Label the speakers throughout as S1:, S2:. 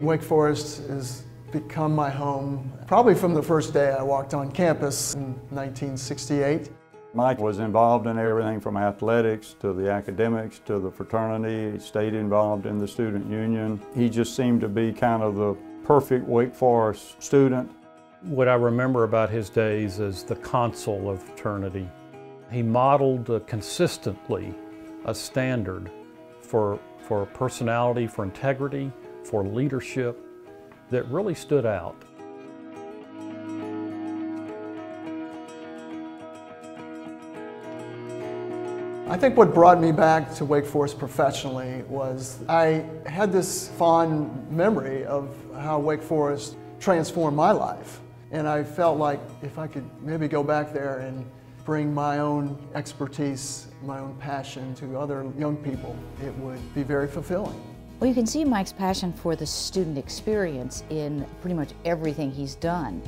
S1: Wake Forest has become my home probably from the first day I walked on campus in 1968.
S2: Mike was involved in everything from athletics to the academics to the fraternity. He stayed involved in the student union. He just seemed to be kind of the perfect Wake Forest student.
S3: What I remember about his days is the consul of fraternity. He modeled uh, consistently a standard for, for personality, for integrity, for leadership that really stood out.
S1: I think what brought me back to Wake Forest professionally was I had this fond memory of how Wake Forest transformed my life. And I felt like if I could maybe go back there and bring my own expertise, my own passion to other young people, it would be very fulfilling.
S4: Well, you can see Mike's passion for the student experience in pretty much everything he's done.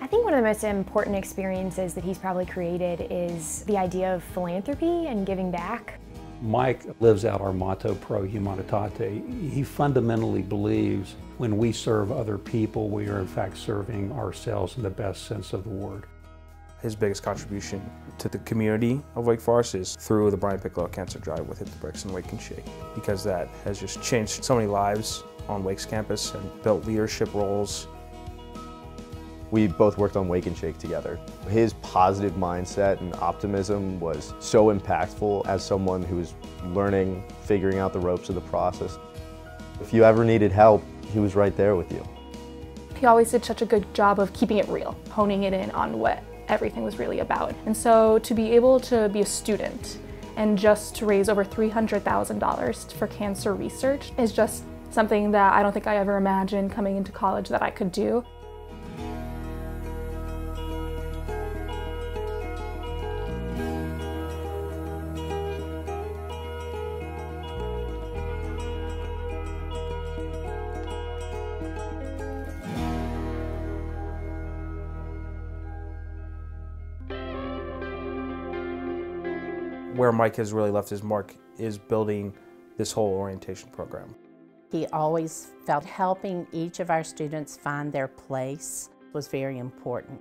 S5: I think one of the most important experiences that he's probably created is the idea of philanthropy and giving back.
S6: Mike lives out our motto, Pro Humanitate. He fundamentally believes when we serve other people, we are in fact serving ourselves in the best sense of the word.
S7: His biggest contribution to the community of Wake Forest is through the Brian Piccolo Cancer Drive with Hit the Bricks and Wake and Shake, because that has just changed so many lives on Wake's campus and built leadership roles
S8: we both worked on Wake and Shake together. His positive mindset and optimism was so impactful as someone who was learning, figuring out the ropes of the process. If you ever needed help, he was right there with you.
S9: He always did such a good job of keeping it real, honing it in on what everything was really about. And so to be able to be a student and just raise over $300,000 for cancer research is just something that I don't think I ever imagined coming into college that I could do.
S7: Where Mike has really left his mark is building this whole orientation program.
S10: He always felt helping each of our students find their place was very important.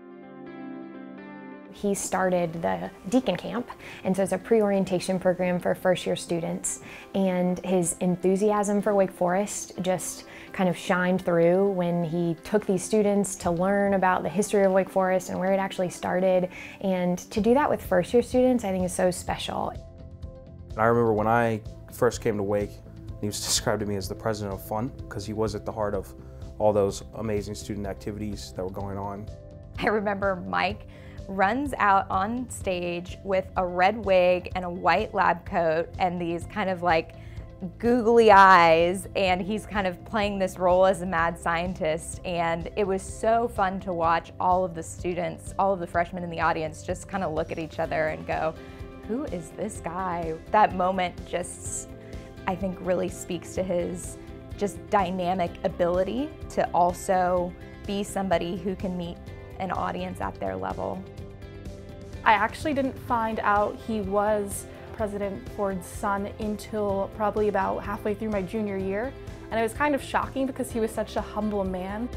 S5: He started the Deacon Camp, and so it's a pre-orientation program for first-year students. And his enthusiasm for Wake Forest just kind of shined through when he took these students to learn about the history of Wake Forest and where it actually started. And to do that with first-year students, I think is so special.
S7: I remember when I first came to Wake, he was described to me as the president of fun because he was at the heart of all those amazing student activities that were going on.
S11: I remember Mike runs out on stage with a red wig and a white lab coat and these kind of like googly eyes and he's kind of playing this role as a mad scientist and it was so fun to watch all of the students, all of the freshmen in the audience just kind of look at each other and go, who is this guy? That moment just, I think really speaks to his just dynamic ability to also be somebody who can meet an audience at their level.
S9: I actually didn't find out he was President Ford's son until probably about halfway through my junior year. And it was kind of shocking because he was such a humble man.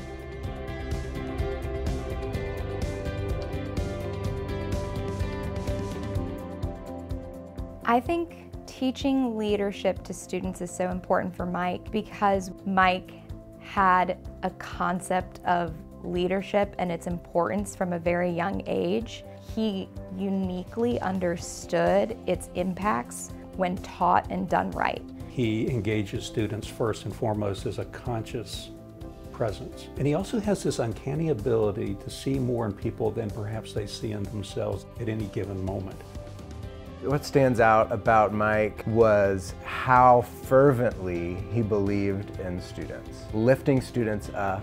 S11: I think teaching leadership to students is so important for Mike because Mike had a concept of leadership and its importance from a very young age. He uniquely understood its impacts when taught and done right.
S6: He engages students first and foremost as a conscious presence. And he also has this uncanny ability to see more in people than perhaps they see in themselves at any given moment.
S12: What stands out about Mike was how fervently he believed in students, lifting students up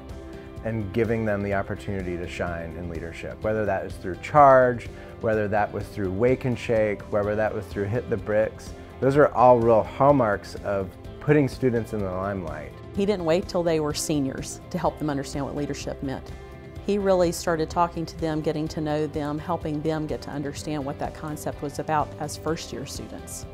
S12: and giving them the opportunity to shine in leadership, whether that is through Charge, whether that was through Wake and Shake, whether that was through Hit the Bricks. Those are all real hallmarks of putting students in the limelight.
S13: He didn't wait till they were seniors to help them understand what leadership meant.
S10: He really started talking to them, getting to know them, helping them get to understand what that concept was about as first year students.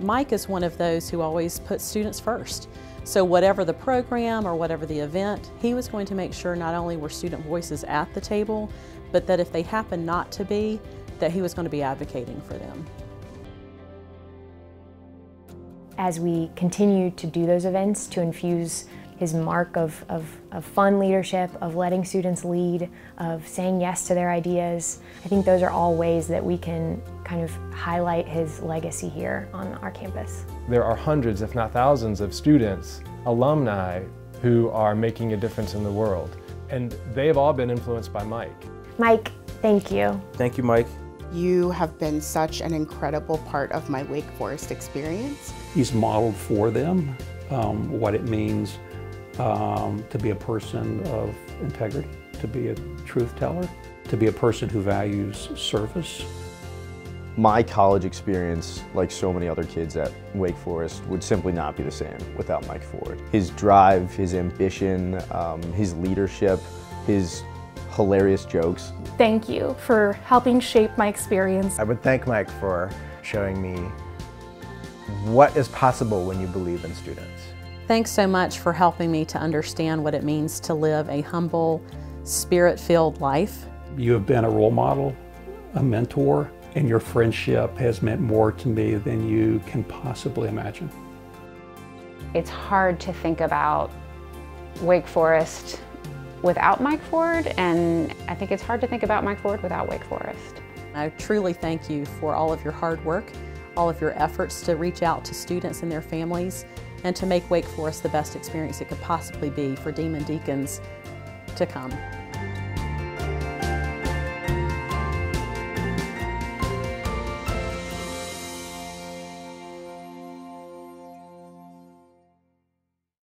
S10: Mike is one of those who always puts students first. So whatever the program or whatever the event, he was going to make sure not only were student voices at the table, but that if they happened not to be, that he was going to be advocating for them.
S5: As we continue to do those events to infuse his mark of, of, of, fun leadership, of letting students lead, of saying yes to their ideas. I think those are all ways that we can kind of highlight his legacy here on our campus.
S13: There are hundreds, if not thousands, of students, alumni, who are making a difference in the world. And they have all been influenced by Mike.
S5: Mike, thank you.
S7: Thank you, Mike.
S14: You have been such an incredible part of my Wake Forest experience.
S6: He's modeled for them um, what it means um, to be a person of integrity, to be a truth teller, to be a person who values service.
S8: My college experience, like so many other kids at Wake Forest, would simply not be the same without Mike Ford. His drive, his ambition, um, his leadership, his hilarious jokes.
S9: Thank you for helping shape my experience.
S12: I would thank Mike for showing me what is possible when you believe in students.
S10: Thanks so much for helping me to understand what it means to live a humble, spirit-filled life.
S6: You have been a role model, a mentor, and your friendship has meant more to me than you can possibly imagine.
S15: It's hard to think about Wake Forest without Mike Ford, and I think it's hard to think about Mike Ford without Wake Forest.
S10: I truly thank you for all of your hard work, all of your efforts to reach out to students and their families, and to make Wake Forest the best experience it could possibly be for Demon Deacons to come.